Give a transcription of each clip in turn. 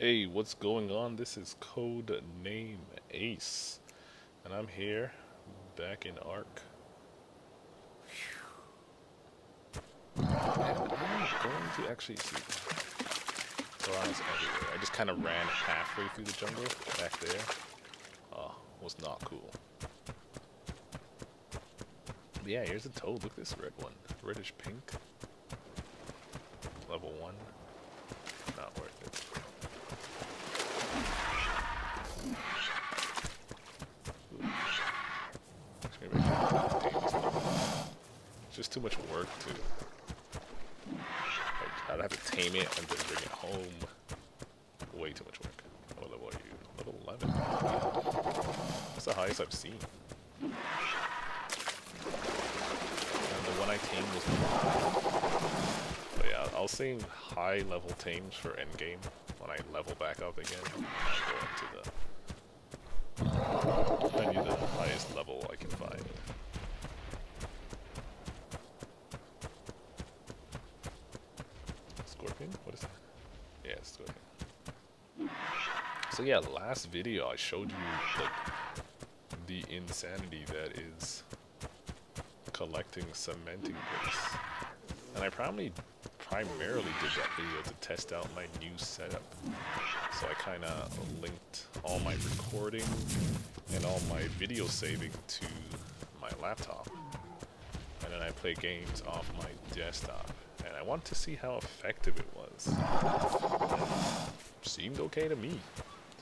Hey, what's going on? This is Code Name Ace, and I'm here back in Ark. And I'm going to actually see. Piranhas everywhere. I just kind of ran halfway through the jungle back there. Oh, was not cool. But yeah, here's a toad. Look at this red one. Reddish pink. Level 1. Not worth it. It's just too much work to. Like, I'd have to tame it and then bring it home. Way too much work. What level are you? Level 11. That's the highest I've seen. And the one I tamed was. But yeah, I'll save high level tames for endgame when I level back up again. And go the. I need the highest level I can find. Scorpion? What is that? Yeah, Scorpion. So yeah, last video I showed you like the insanity that is collecting cementing bricks. And I probably primarily did that video to test out my new setup. So I kind of linked all my recording and all my video saving to my laptop. And then I play games off my desktop. And I want to see how effective it was. seemed okay to me.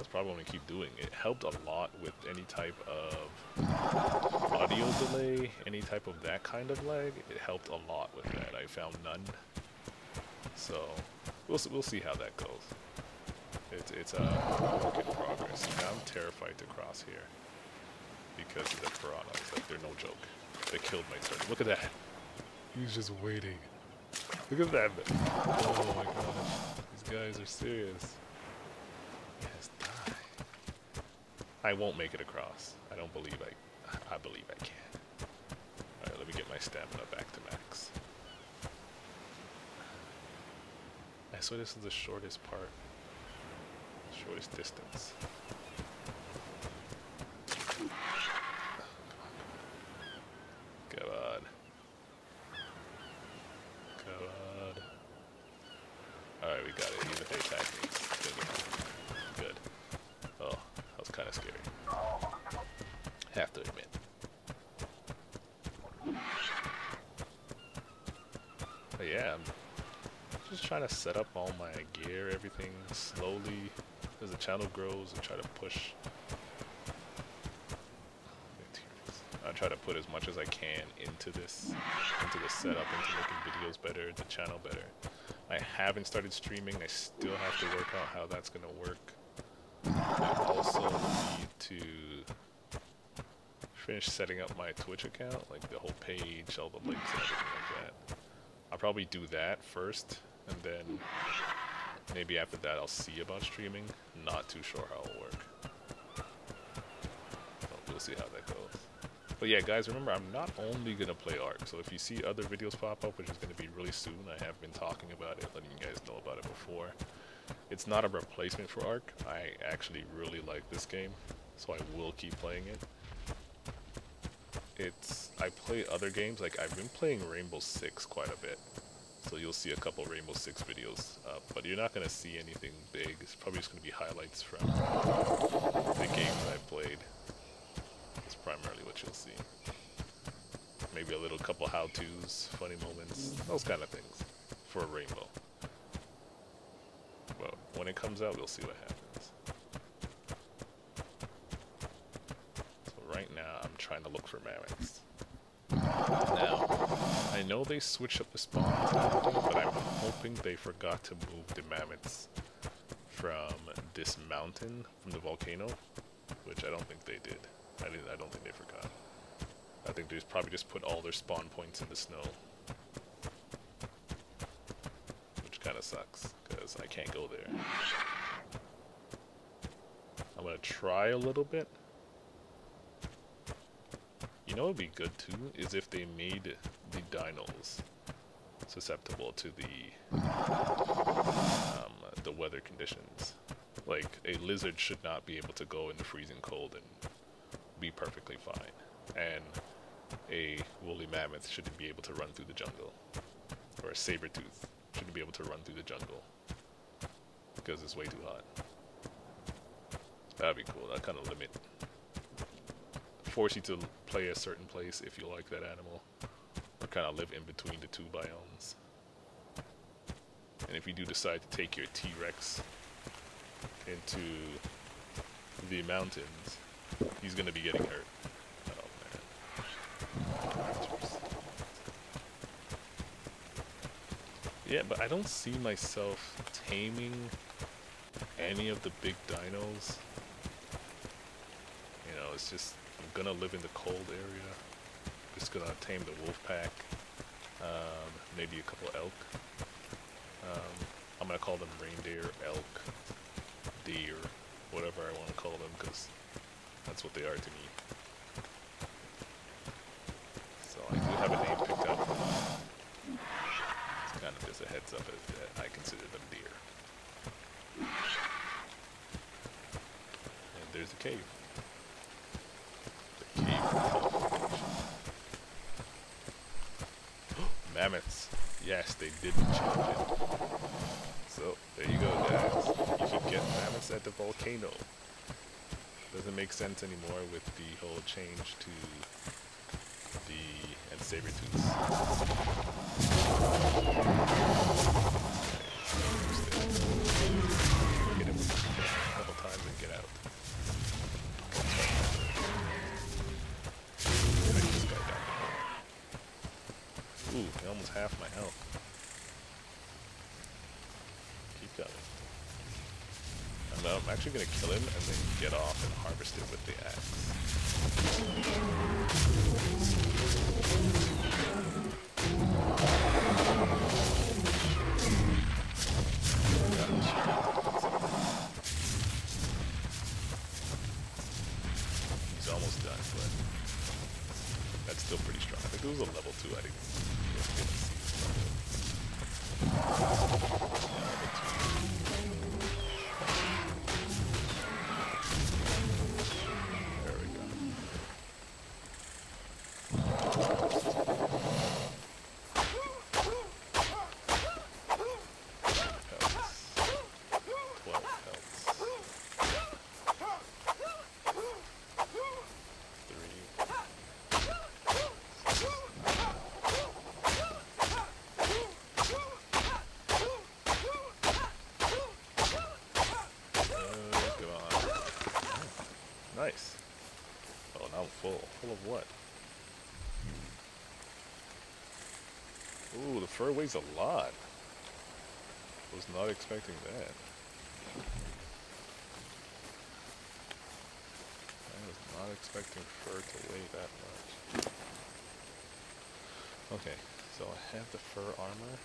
That's probably what I'm gonna keep doing. It helped a lot with any type of audio delay, any type of that kind of lag. It helped a lot with that. I found none. So we'll we'll see how that goes. It's it's a work in progress. Now I'm terrified to cross here because of the piranhas. Like they're no joke. They killed my turn. Look at that. He's just waiting. Look at that. Oh my gosh. These guys are serious. Yes, die. I won't make it across. I don't believe I... I believe I can. Alright, let me get my stamina back to max. I swear this is the shortest part. Shortest distance. Come on. Come on. Alright, we got it. Even if they attack me, it's good. Good. Oh, that was kind of scary. Have to admit. But yeah, I'm just trying to set up all my gear, everything slowly as the channel grows and try to push. I try to put as much as I can into this, into the setup, into making videos better, the channel better. I haven't started streaming. I still have to work out how that's gonna work. I also need to finish setting up my Twitch account, like the whole page, all the links and everything like that. I'll probably do that first, and then maybe after that I'll see about streaming. Not too sure how it'll work. But we'll see how that goes. But yeah, guys, remember I'm not only gonna play Ark. So if you see other videos pop up, which is gonna be really soon, I have been talking about it, letting you guys know about it before. It's not a replacement for Ark. I actually really like this game, so I will keep playing it. It's I play other games like I've been playing Rainbow Six quite a bit, so you'll see a couple Rainbow Six videos up, but you're not gonna see anything big. It's probably just gonna be highlights from the games I've played. That's primarily what you'll see. Maybe a little couple how-tos, funny moments, those kind of things for Rainbow. But when it comes out, we'll see what happens. So right now, I'm trying to look for mammoths. Now, I know they switched up the spawns but I'm hoping they forgot to move the mammoths from this mountain, from the volcano, which I don't think they did. I didn't. I don't think they forgot. I think they just probably just put all their spawn points in the snow, which kind of sucks because I can't go there. I'm gonna try a little bit. You know, what would be good too is if they made the dinos susceptible to the um, the the weather conditions. Like, a lizard should not be able to go in the freezing cold and be perfectly fine. And a woolly mammoth shouldn't be able to run through the jungle. Or a saber tooth shouldn't be able to run through the jungle. Because it's way too hot. That'd be cool. That kind of limit. Force you to play a certain place if you like that animal. Kind of live in between the two biomes. And if you do decide to take your T-Rex into the mountains, he's gonna be getting hurt. Oh. Yeah, but I don't see myself taming any of the big dinos. You know, it's just, I'm gonna live in the cold area. Just gonna tame the wolf pack. Um, maybe a couple elk. Um, I'm gonna call them reindeer, elk, deer, whatever I want to call them, because that's what they are to me. So I do have a name picked them. It's kind of just a heads up that I consider them deer. And there's the cave. The cave teleportation. Mammoths. Yes, they didn't change it. So, there you go, guys. You can get mammoths at the volcano. Doesn't make sense anymore with the whole change to the and saber tooths. Hit him a couple times and get out. Almost half my health. Keep going. And uh, I'm actually gonna kill him and then get off and harvest it with the axe. He's almost done, but that's still pretty strong. I think it was a level 2 I didn't really get to see. Yeah, level two. There we go. Pelts. Twelve pelts. Three. Uh, come on. Nice. Oh, now I'm full. Full of what? Ooh, the fur weighs a lot. Was not expecting that. I was not expecting fur to weigh that much. Okay, so I have the fur armor.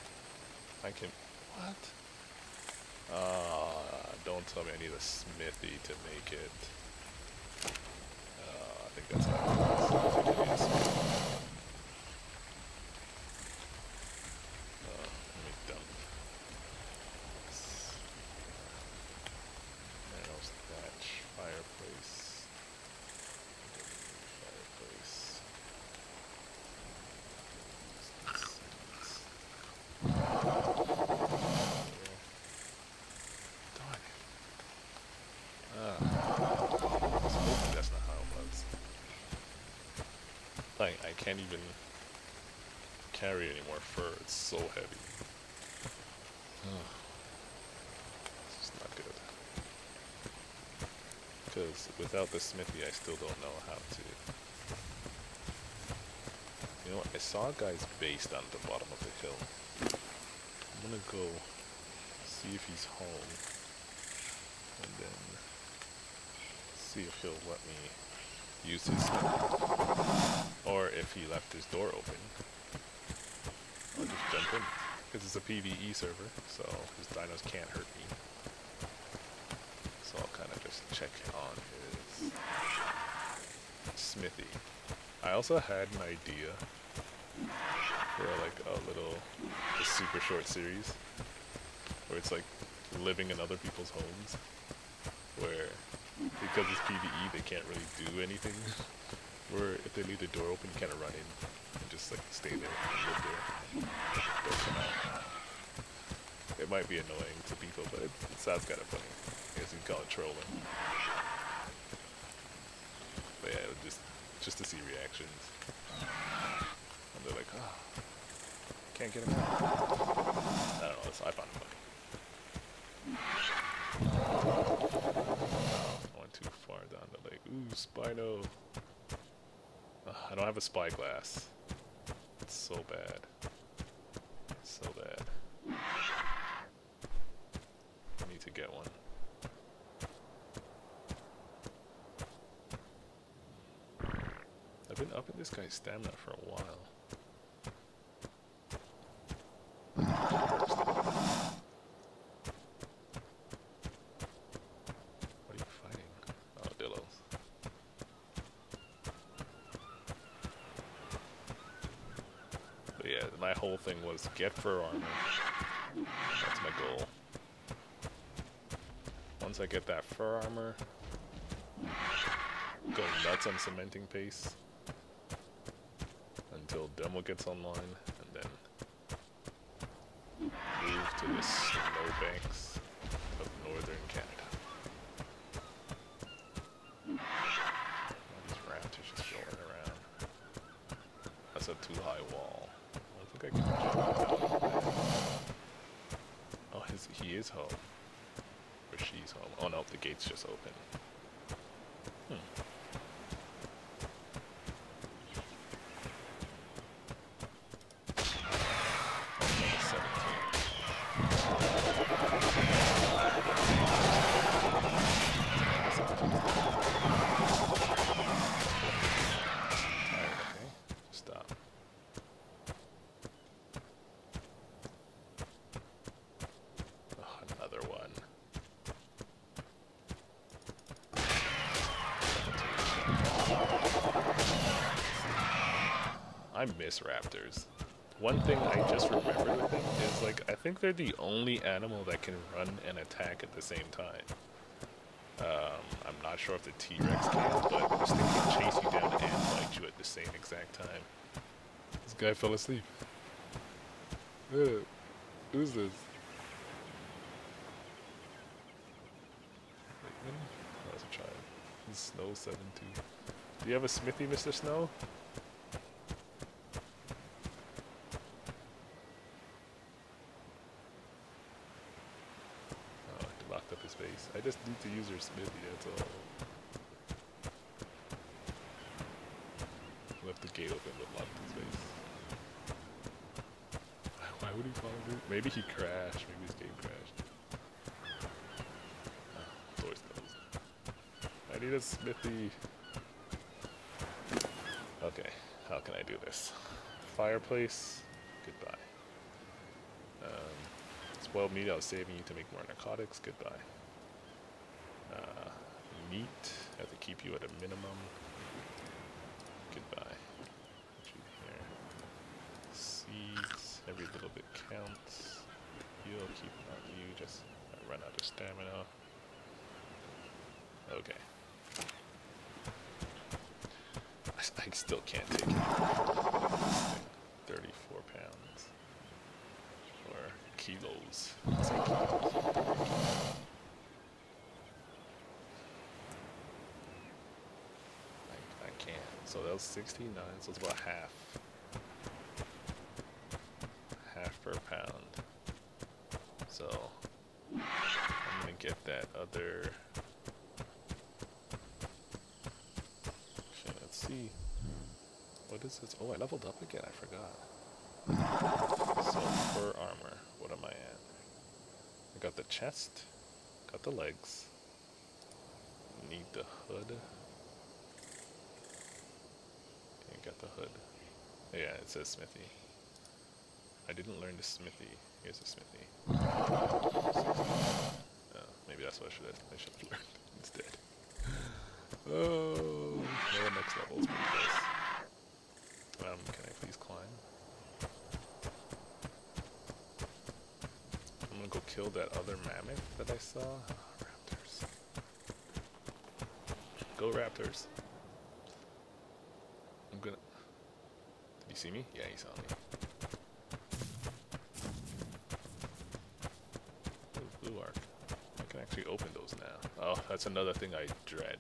I can... What? Ah, don't tell me I need a smithy to make it. That's how it is. I think I need a smithy. Uh, let me dump. S- Arrows, thatch, fireplace. Fireplace. Darn it. Ah. I was hoping that's not how it was. Like, I can't even carry any more fur. It's so heavy. This is not good. Because without the smithy, I still don't know how to... You know what? I saw a guy's base down at the bottom of the hill. I'm gonna go see if he's home. And then see if he'll let me use his. Or if he left his door open. I'll just jump in. Because it's a PvE server, so his dinos can't hurt me. So I'll kind of just check on his smithy. I also had an idea for like a little a super short series where it's like living in other people's homes, where because it's PVE they can't really do anything. Where if they leave the door open, you kind of run in and just like stay there and live there. It might be annoying to people, but it, it sounds kind of funny. I guess you can call it trolling. But yeah, just just to see reactions. And they're like, oh, can't get him out. I don't know, I found it funny. I went too far down the lake. Ooh, Spino. Uh, I don't have a spyglass. It's so bad. So bad. I need to get one. I've been up in this guy's stamina for a while. What are you fighting? Oh, Dillos. But yeah, my whole thing was get fur armor. That's my goal. Once I get that fur armor, go nuts on cementing paste until demo gets online, and then move to the snowbanks of northern Canada. All these raptors just going around. That's a too high wall. I don't think I can jump down. Oh, his, he is home. Home. Oh no, the gate's just open. Hmm. Stop. Oh, another one. I miss raptors. One thing I just remembered with them is like I think they're the only animal that can run and attack at the same time. Um, I'm not sure if the T-Rex can, but this thing can chase you down and bite you at the same exact time. This guy fell asleep. Who's this? That's a child. He's Snow 7 2. Do you have a smithy, Mr. Snow? Oh, I locked up his face. I just need to use your smithy, that's all. Left the gate open but locked his face. Why would he follow me? Maybe he crashed. Maybe his game crashed. Oh, door's closed. I need a smithy. Okay, how can I do this? Fireplace. Goodbye. Um, spoiled meat. I was saving you to make more narcotics. Goodbye. Uh, meat. Have to keep you at a minimum. Goodbye. Seeds. Every little bit counts. You'll keep on you. Just run out of stamina. Okay. I, still can't take it. 34 pounds. Or kilos. Kilos. I, I can't. So that was 69, so it's about half. Half per pound. So I'm gonna get that other. Okay, let's see. What is this? Oh, I leveled up again. I forgot. So fur armor. What am I at? I got the chest. Got the legs. Need the hood. Okay, got the hood. Yeah, it says smithy. I didn't learn the smithy. Here's a smithy. Oh, maybe that's what I should have, I should have learned instead. Oh, well, next level is pretty close. Um, can I please climb? I'm gonna go kill that other mammoth that I saw. Raptors. Go Raptors. I'm gonna... He see me? Yeah, he saw me. Ooh, blue arc. I can actually open those now. Oh, that's another thing I dread.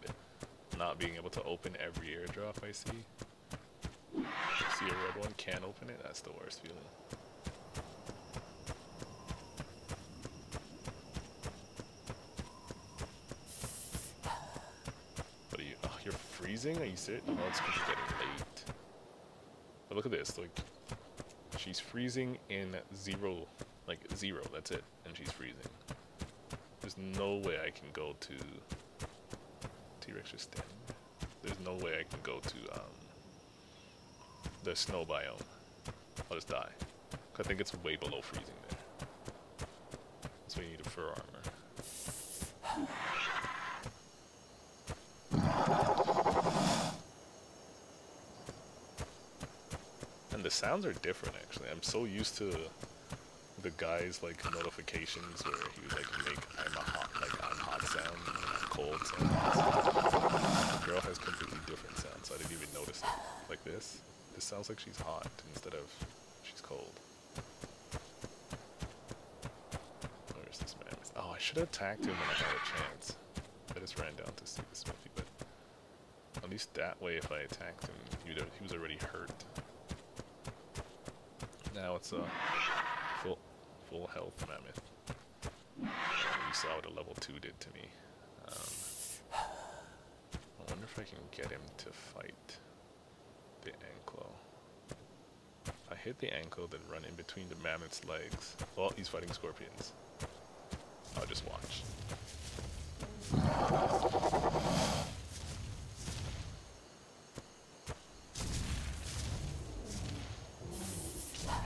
Not being able to open every airdrop I see. See a red one, can't open it, that's the worst feeling. What are you, oh, you're freezing? Are you serious? Oh, it's because it's getting late. But look at this, like, she's freezing in zero, like zero, that's it, and she's freezing. There's no way I can go to T-Rex just standing. There's no way I can go to um, the snow biome. I'll just die. I think it's way below freezing there. That's why you need a fur armor. Sounds are different actually. I'm so used to the guy's like notifications where he would like make I'm a hot like I'm hot sound and cold sounds. The girl has completely different sounds, so I didn't even notice it. Like this. This sounds like she's hot instead of she's cold. Where's this man? Oh, I should have attacked him when I had a chance. I just ran down to see the smithy, but at least that way if I attacked him, he was already hurt. Now it's a full full health mammoth. You saw what a level 2 did to me. Um, I wonder if I can get him to fight the ankle. I hit the ankle, then run in between the mammoth's legs. Well, he's fighting scorpions. I'll just watch.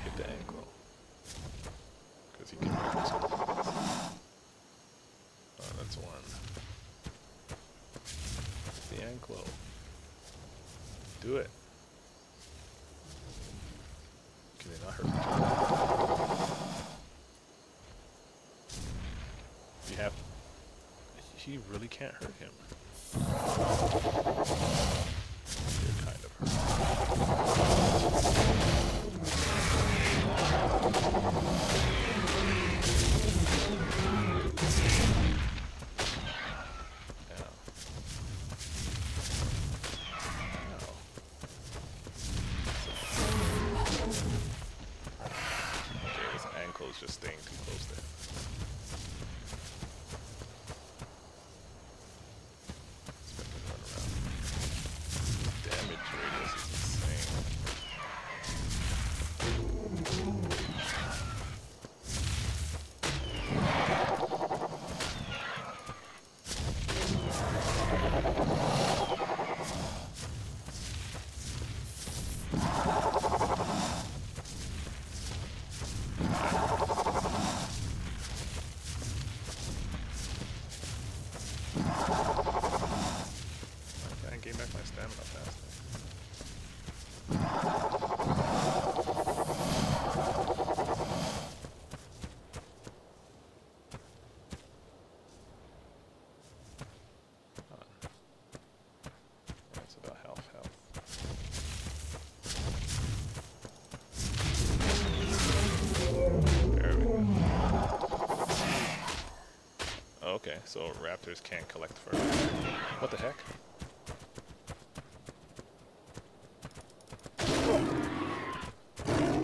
Hit the ankle. Because he can fight scorpions. Oh, that's one. Hit the ankle. Do it. Can they not hurt each other? You have. He really can't hurt him. Okay, so raptors can't collect fur. What the heck?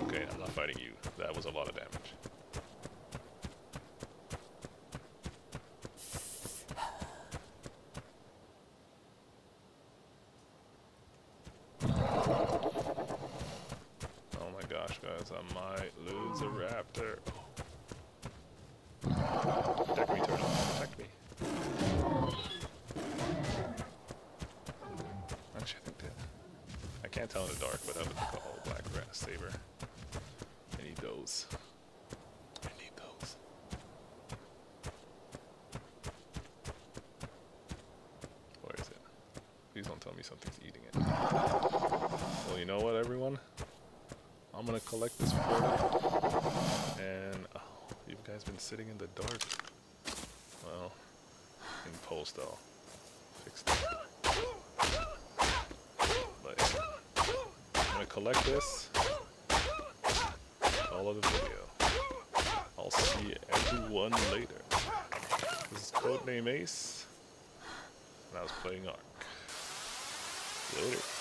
Okay, I'm not fighting you. That was a lot of damage. Oh my gosh, guys, I might lose a raptor. Protect me, turtle. Protect me. Actually, I think that. I can't tell in the dark, but I would like a whole black grass saber. I need those. I need those. Where is it? Please don't tell me something's eating it. Well, you know what, everyone? I'm gonna collect this fur, and oh, you guys been sitting in the dark. Well, in post I'll fix that. But. I'm gonna collect this. Of video. I'll see everyone later. This is Codename Ace, and I was playing Ark. Later.